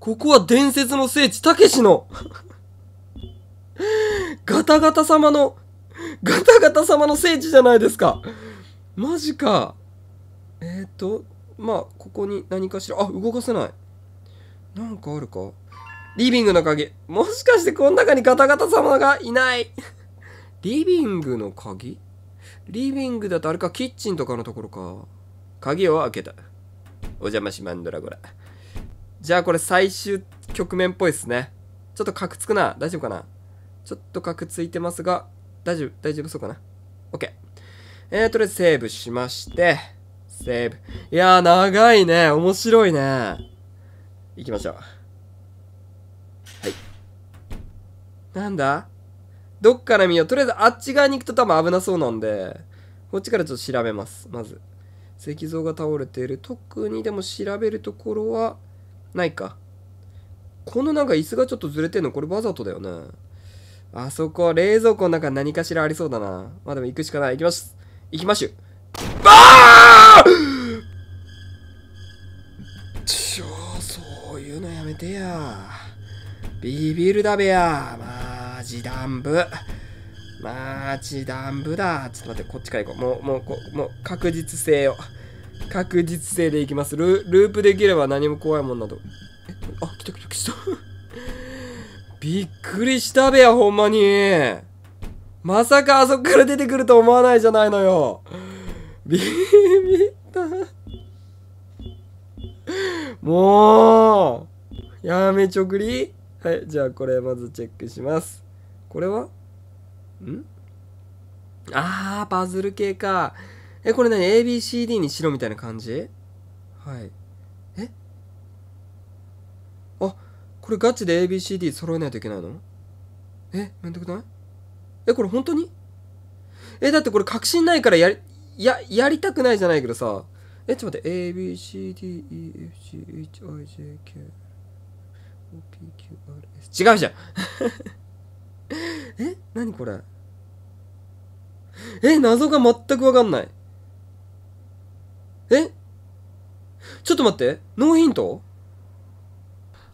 ここは伝説の聖地、たけしのガタガタ様の、ガタガタ様の聖地じゃないですか。マジか。えっ、ー、と、まあ、ここに何かしら、あ、動かせない。なんかあるか。リビングの鍵。もしかしてこの中にガタガタ様がいないリビングの鍵？リビングだとあれか、キッチンとかのところか。鍵を開けた。お邪魔しまんドラゴラ。じゃあこれ最終局面っぽいっすね。ちょっとカクつくな。大丈夫かな？ちょっとカクついてますが、大丈夫、大丈夫そうかな ?OK。えー、とりあえずセーブしまして、セーブ。いやー、長いね。面白いね。行きましょう。はい。なんだ？どっから見よう？とりあえずあっち側に行くと多分危なそうなんで、こっちからちょっと調べます。まず。石像が倒れている。特にでも調べるところは、ないか。このなんか椅子がちょっとずれてんの、これわざとだよね。あそこ、冷蔵庫の中何かしらありそうだな。まあでも行くしかない。行きます。行きましゅ。ばあちょ、そういうのやめてや。ビビるだべや。マジダンブ。マジダンブだ。ちょっと待って、こっちから行こう。もう、もう、こもう確実性を。確実性でいきますル。ループできれば何も怖いもんなど。え、あ、来た来た来た。びっくりしたべや、ほんまに。まさかあそこから出てくると思わないじゃないのよ。ビビった。もうやめちょくりはい、じゃあこれまずチェックします。これは？ん？あー、パズル系か。え、これ何 ?ABCD にしろみたいな感じ？はい。え？あ、これガチで ABCD 揃えないといけないの？え、めんどくない？え、これ本当に？え、だってこれ確信ないからやり、や、やりたくないじゃないけどさ。え、ちょっと待って。A, B, C, D, E, F, G, H, I, J, K, O, P, Q, R, S。違うじゃん え？何これ？え、謎が全くわかんない。え？ちょっと待って、ノーヒント？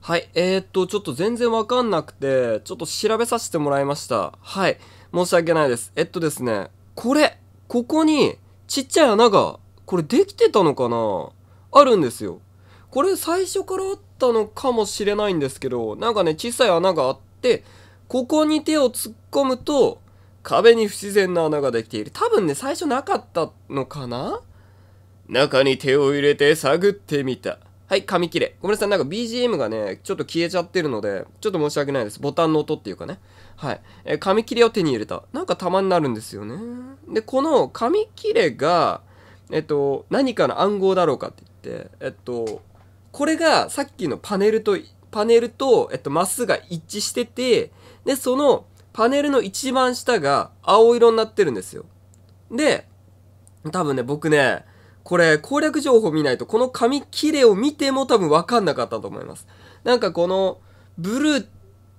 はい、えー、っと、ちょっと全然わかんなくて、ちょっと調べさせてもらいました。はい、申し訳ないです。えっとですね、これ、ここに、ちっちゃい穴が、これできてたのかな？あるんですよ。これ最初からあったのかもしれないんですけど、なんかね、小さい穴があって、ここに手を突っ込むと、壁に不自然な穴ができている。多分ね、最初なかったのかな？中に手を入れて探ってみた。はい、紙切れ。ごめんなさい、なんか BGM がね、ちょっと消えちゃってるので、ちょっと申し訳ないです。ボタンの音っていうかね。はい。えー、紙切れを手に入れた。なんか玉になるんですよね。で、この紙切れが、えっと、何かの暗号だろうかって言って、えっと、これがさっきのパネルと、パネルと、えっと、マスが一致してて、で、そのパネルの一番下が青色になってるんですよ。で、多分ね、僕ね、これ攻略情報見ないとこの紙切れを見ても多分分かんなかったと思います。なんかこのブルー、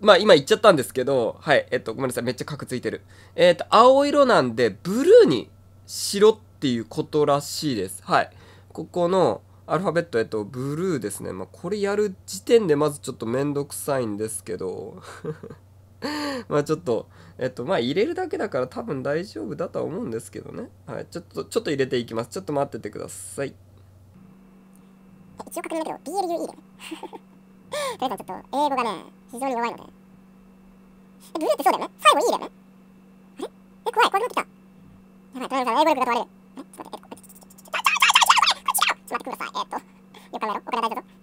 まあ今言っちゃったんですけど、はい、えっとごめんなさい、めっちゃ角ついてる。えっと、青色なんでブルーに白っていうことらしいです。はい。ここのアルファベット、えっと、ブルーですね。まあこれやる時点でまずちょっとめんどくさいんですけど まあちょっと、えっと、まあ入れるだけだから多分大丈夫だとは思うんですけどね。はい、ちょっと、ちょっと入れていきます。ちょっと待っててください。え一応確認だけど、BLUE で。とりあえずちょっと、英語がね、非常に弱いので。え、ブルーってそうだよね最後 E だよねあれ？え、怖い、怖くなってきた。やばい、とりあえず英語力が問われる。え、ちょっと待って、ください。えっと、よく考えろ。お金大丈夫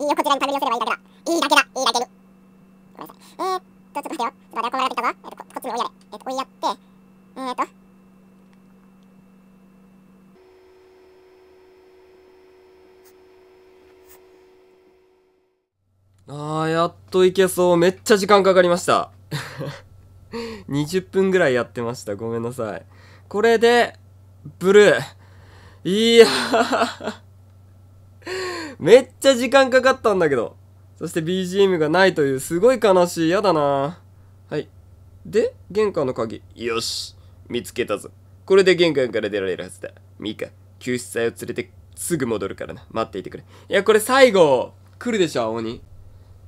いいよ、こちらに確認をすればいいだけだ。いいだけだ、いいだけに。ごめんなさい。えーっと、ちょっと待ってよ。ちょっと待ってよ、こんがらがってきたぞ。えーっと、こっちに追いやれ。えーっと、追いやって、えーっと、あー、やっといけそう。めっちゃ時間かかりました。20分ぐらいやってました。ごめんなさい。これで、ブルー。いや めっちゃ時間かかったんだけど。そして BGM がないという、すごい悲しい。やだなはい。で、玄関の鍵。よし。見つけたぞ。これで玄関から出られるはずだ。ミカ、救出隊を連れて、すぐ戻るからな。待っていてくれ。いや、これ最後、来るでしょ、青鬼。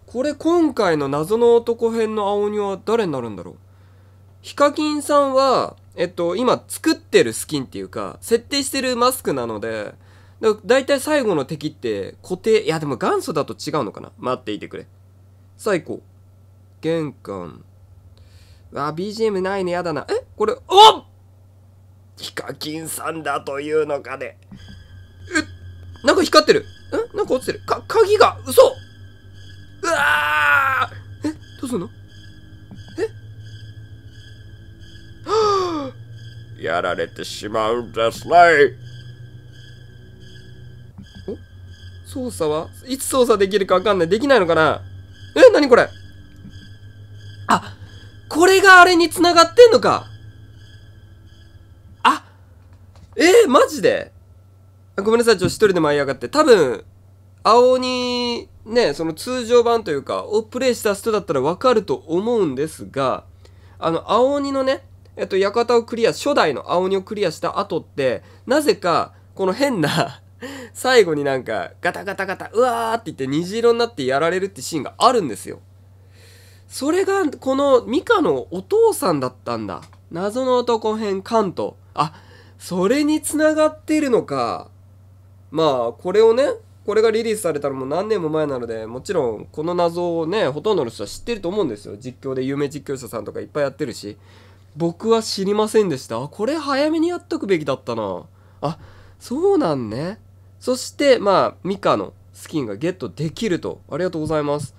これ今回の謎の男編の青鬼は誰になるんだろうヒカキンさんは、えっと、今作ってるスキンっていうか、設定してるマスクなので、だだいたい最後の敵って固定、いやでも元祖だと違うのかな？待っていてくれ。最高。玄関。あ、BGM ないね、やだな。え？これ、おヒカキンさんだというのかね。え？なんか光ってる。んなんか落ちてる。か、鍵が、嘘うわーえ？どうすんの？え？は ぁやられてしまうんですね。操作はいつ操作できるかわかんない。できないのかな？え何これ？あ、これがあれに繋がってんのか。あ、えー、マジで？ごめんなさい、ちょっと一人で舞い上がって。多分、青鬼、ね、その通常版というか、をプレイした人だったらわかると思うんですが、あの、青鬼のね、えっと、館をクリア、初代の青鬼をクリアした後って、なぜか、この変な 最後になんか、ガタガタガタ、うわーって言って虹色になってやられるってシーンがあるんですよ。それが、このミカのお父さんだったんだ。謎の男編関東。あ、それに繋がってるのか。まあ、これをね、これがリリースされたのも何年も前なので、もちろんこの謎をね、ほとんどの人は知ってると思うんですよ。実況で有名実況者さんとかいっぱいやってるし。僕は知りませんでした。あ、これ早めにやっとくべきだったな。あ、そうなんね。そして、まあ、ミカのスキンがゲットできると。ありがとうございます。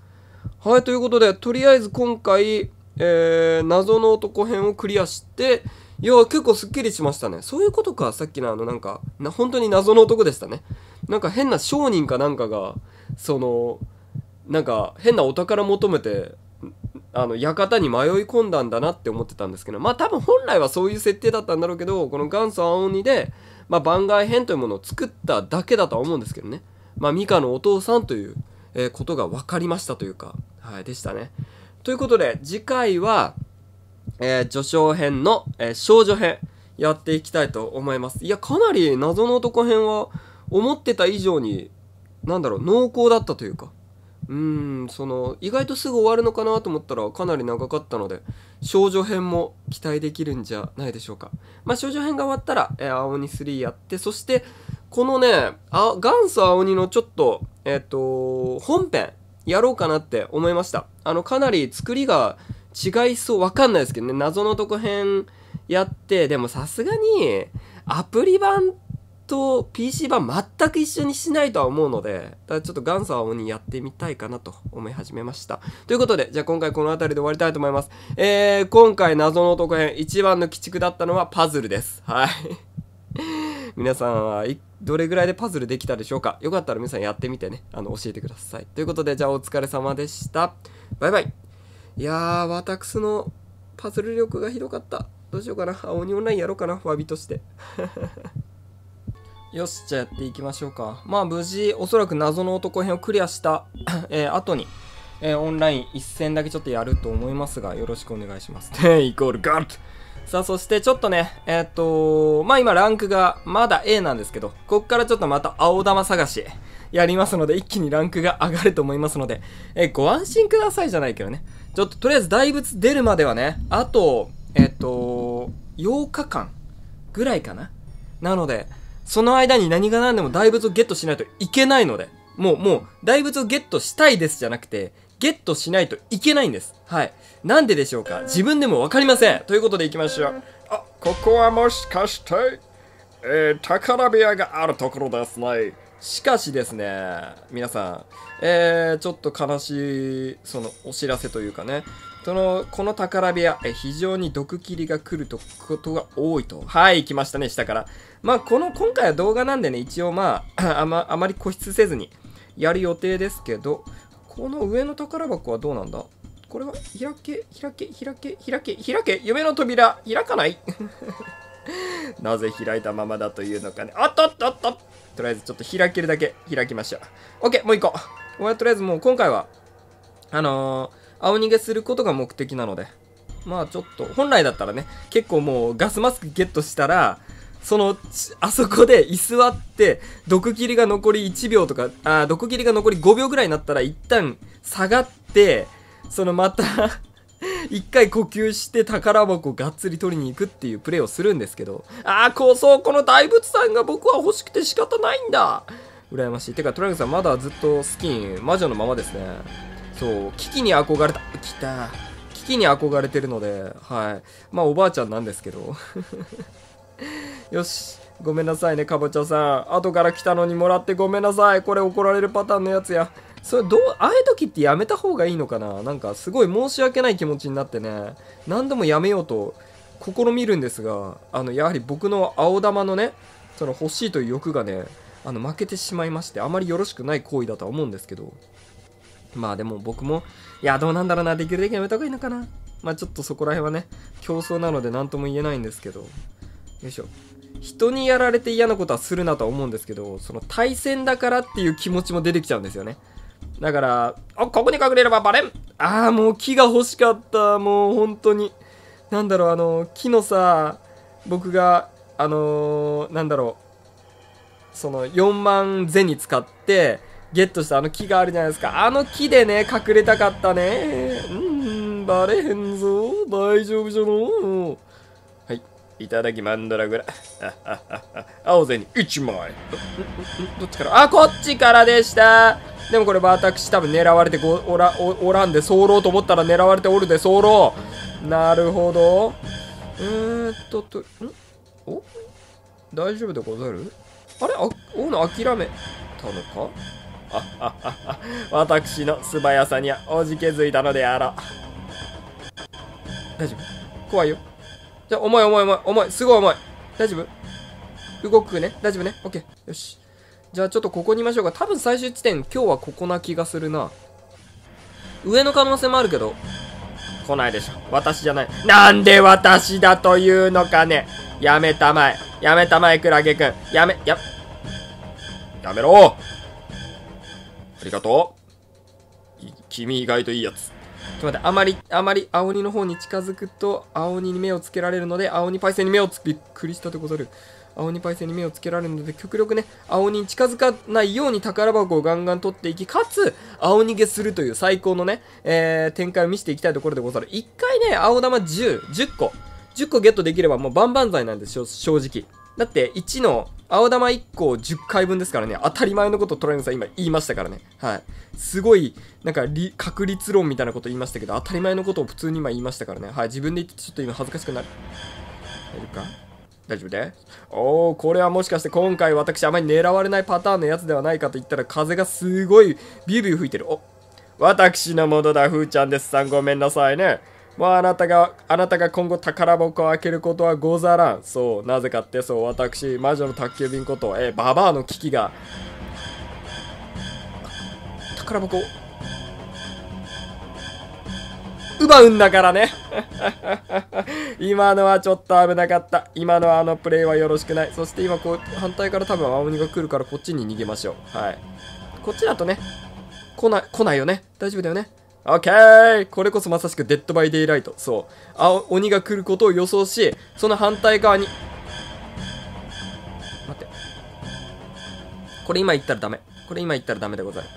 はい、ということで、とりあえず今回、えー、謎の男編をクリアして、いや、結構すっきりしましたね。そういうことか、さっきのあの、なんか、な本当に謎の男でしたね。なんか変な商人かなんかが、その、なんか変なお宝求めて、あの、館に迷い込んだんだなって思ってたんですけど、まあ多分本来はそういう設定だったんだろうけど、この元祖青鬼で、まあ番外編というものを作っただけだとは思うんですけどね。まあミカのお父さんという、えー、ことが分かりましたというか、はい、でしたね。ということで、次回は、えー、序章編の、えー、少女編、やっていきたいと思います。いや、かなり謎の男編は、思ってた以上に、なんだろう、濃厚だったというか、うん、その、意外とすぐ終わるのかなと思ったらかなり長かったので、少女編も期待できるんじゃないでしょうか。まあ、少女編が終わったら、えー、青鬼3やって、そして、このね、あ元祖青鬼のちょっと、えっ、ー、と、本編、やろうかなって思いました。あの、かなり作りが違いそう、わかんないですけどね、謎のとこ編やって、でもさすがに、アプリ版と PC 版全く一緒にしないとは思うので、ただちょっと元祖青鬼やってみたいかなと思い始めました。ということで、じゃあ今回この辺りで終わりたいと思います。えー、今回謎の男編一番の鬼畜だったのはパズルです。はい。皆さんはどれぐらいでパズルできたでしょうかよかったら皆さんやってみてね、あの、教えてください。ということで、じゃあお疲れ様でした。バイバイ。いやー、私のパズル力がひどかった。どうしようかな。青鬼オンラインやろうかな、詫びとして。よし、じゃあやっていきましょうか。まあ無事、おそらく謎の男編をクリアした えー、後に、えー、オンライン一戦だけちょっとやると思いますが、よろしくお願いします。で イコールガッさあ、そしてちょっとね、えー、っと、まあ今ランクがまだ A なんですけど、こっからちょっとまた青玉探しやりますので、一気にランクが上がると思いますので、えー、ご安心くださいじゃないけどね。ちょっととりあえず大仏出るまではね、あと、えっと、8日間ぐらいかな。なので、その間に何が何でも大仏をゲットしないといけないので、もう、もう、大仏をゲットしたいですじゃなくて、ゲットしないといけないんです。はい。なんででしょうか？自分でもわかりません。ということで行きましょう。あ、ここはもしかして、えー、宝部屋があるところですね。しかしですね、皆さん、えー、ちょっと悲しい、その、お知らせというかね、その、この宝部屋、え非常に毒切りが来るとことが多いと。はい、来ましたね、下から。まあ、この、今回は動画なんでね、一応まあ、あま、あまり固執せずにやる予定ですけど、この上の宝箱はどうなんだ？これは、開け、開け、開け、開け、開け、夢の扉、開かない？なぜ開いたままだというのかね。あっとっとっととりあえずちょっと開けるだけ開きましょう。OK! もう一個。これとりあえずもう今回は、あのー、青逃げすることが目的なので、まあちょっと、本来だったらね、結構もうガスマスクゲットしたら、その、あそこで居座って、毒切りが残り1秒とか、あ、毒切りが残り5秒ぐらいになったら一旦下がって、そのまた 一回呼吸して宝箱をがっつり取りに行くっていうプレイをするんですけど、ああ、こうそう、この大仏さんが僕は欲しくて仕方ないんだ羨ましい。てか、トランクさんまだずっとスキン、魔女のままですね。そう、危機に憧れた。来た。危機に憧れてるので、はい。まあ、おばあちゃんなんですけど。よし。ごめんなさいね、かぼちゃさん。後から来たのにもらってごめんなさい。これ怒られるパターンのやつや。それどう、ああいう時ってやめた方がいいのかな？なんかすごい申し訳ない気持ちになってね、何度もやめようと試みるんですが、あの、やはり僕の青玉のね、その欲しいという欲がね、あの、負けてしまいまして、あまりよろしくない行為だとは思うんですけど、まあでも僕も、いや、どうなんだろうな、できるだけやめた方がいいのかな。まあちょっとそこら辺はね、競争なので何とも言えないんですけど、よいしょ。人にやられて嫌なことはするなとは思うんですけど、その対戦だからっていう気持ちも出てきちゃうんですよね。だから、あ、ここに隠れればバレんああ、もう木が欲しかった。もう本当に。なんだろう、あの、木のさ、僕が、あのー、なんだろう、その4万銭使って、ゲットしたあの木があるじゃないですか。あの木でね、隠れたかったね。うん、バレへんぞ。大丈夫じゃのはい。ただきマンドラグラ。青銭1枚。どっちから？あ、こっちからでした。でもこれ私多分狙われてごおらおおらんで候と思ったら狙われておるで候なるほど。えーっと、と、ん？お？大丈夫でござる？あれ？あ、おの諦めたのか？あああ私の素早さにはおじけづいたのであろう。大丈夫？怖いよ。じゃあ、重い重い重い、重い、すごい重い。大丈夫？動くね大丈夫ね？オッケー。よし。じゃあちょっとここにいましょうか。多分最終地点、今日はここな気がするな。上の可能性もあるけど、来ないでしょ。私じゃない。なんで私だというのかね。やめたまえ。やめたまえ、クラゲくん。やめ、や、やめろありがとう。君意外といいやつ。ちょっと待って、あまり、あまり青鬼の方に近づくと、青鬼に目をつけられるので、青鬼パイセンに目をつびっくりしたでござる。青鬼パイセンに目をつけられるので、極力ね、青鬼に近づかないように宝箱をガンガン取っていき、かつ、青逃げするという最高のね、えー、展開を見せていきたいところでござる。一回ね、青玉10、10個、10個ゲットできればもう万々歳なんですよ、正直。だって、1の青玉1個10回分ですからね、当たり前のことトライムさん今言いましたからね。はい。すごい、なんか、確率論みたいなこと言いましたけど、当たり前のことを普通に今言いましたからね。はい。自分で言ってちょっと今恥ずかしくなる。大丈夫か？大丈夫で？すおー、これはもしかして今回私あまり狙われないパターンのやつではないかと言ったら風がすごいビュービュー吹いてる。お、私のものだ、ふーちゃんですさんごめんなさいね。もうあなたが、あなたが今後宝箱を開けることはござらん。そう、なぜかってそう、私、魔女の宅急便こと、えー、ババアの危機が、宝箱、奪うんだからね。今のはちょっと危なかった。今のあのプレイはよろしくない。そして今こう、反対から多分青鬼が来るからこっちに逃げましょう。はい。こっちだとね、来ない、来ないよね。大丈夫だよね。オッケーこれこそまさしく Dead by Daylight。そう。あ、鬼が来ることを予想し、その反対側に。待って。これ今言ったらダメ。これ今言ったらダメでござる。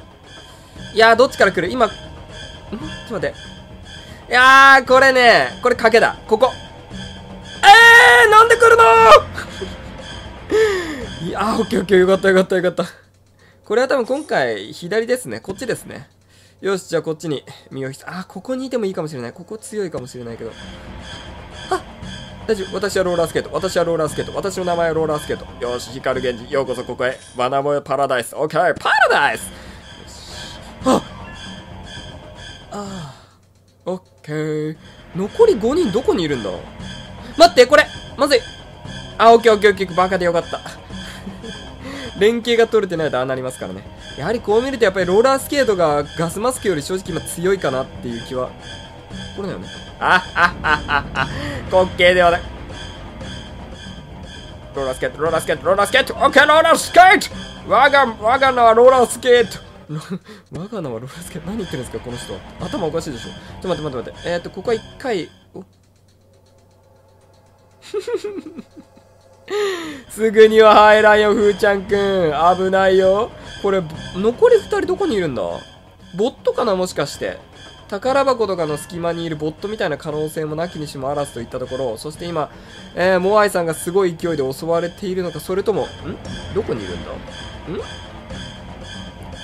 いやー、どっちから来る？今、ん？ちょっと待って。いやー、これね、これ賭けだ。ここ。えー、なんで来るの？いやー、オッケーオッケー、よかったよかったよかった。これは多分今回、左ですね。こっちですね。よし、じゃあこっちに身をひあ、ここにいてもいいかもしれない。ここ強いかもしれないけど。あ大丈夫。私はローラースケート。私はローラースケート。私の名前はローラースケート。よし、光源氏、ようこそここへ。バナボイパラダイス。オッケー、パラダイスああオッケー。残り5人どこにいるんだ？待って、これまずいあ、オッケーオッケーオッケー。バカでよかった。連携が取れてないとああなりますからね。やはりこう見るとやっぱりローラースケートがガスマスクより正直今強いかなっていう気は。これだよね。あっはっはっはっは。滑稽ではない。ローラースケート、ローラースケート、ローラースケート、オッケー、ローラースケート我が、我が名はローラースケート 我が名はローラースケート何言ってるんですかこの人。頭おかしいでしょ。ちょっと待って待って待って。えー、っと、ここは一回、お すぐには入らんよ、ふーちゃんくん。危ないよ。これ、残り2人どこにいるんだ？ボットかな？もしかして。宝箱とかの隙間にいるボットみたいな可能性もなきにしもあらずといったところ、そして今、えー、モアイさんがすごい勢いで襲われているのか、それとも、ん？どこにいるんだ？ん？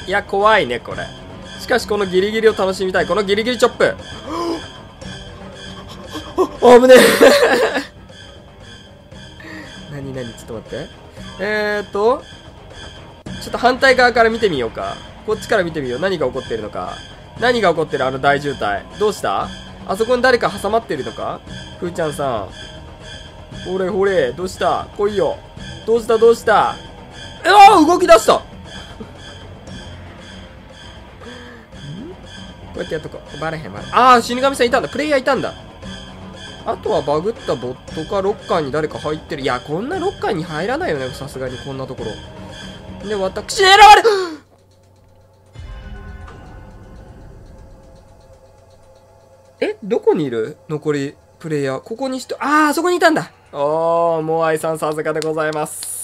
いや、怖いね、これ。しかし、このギリギリを楽しみたい。このギリギリチョップ。あ、危ねえ。なになにちょっと待って。えーっと、ちょっと反対側から見てみようか。こっちから見てみよう。何が起こってるのか。何が起こってるあの大渋滞。どうした？あそこに誰か挟まってるのか？ふーちゃんさん。ほれほれ、どうした？来いよ。どうした？どうした？えあ動き出したん こうやってやっとこう。バレへんバレ。ああ、死神さんいたんだ。プレイヤーいたんだ。あとはバグったボットかロッカーに誰か入ってる。いや、こんなロッカーに入らないよね。さすがにこんなところ。で、私、狙われえどこにいる？残りプレイヤー。ここにして、ああ、そこにいたんだ。おー、モアイさんさすがでございます。